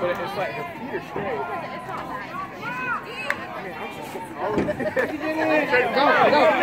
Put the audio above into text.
But it's like her feet are straight. I mean, I'm just all of it. Go, go.